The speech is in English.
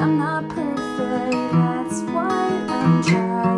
I'm not perfect, that's why I'm trying.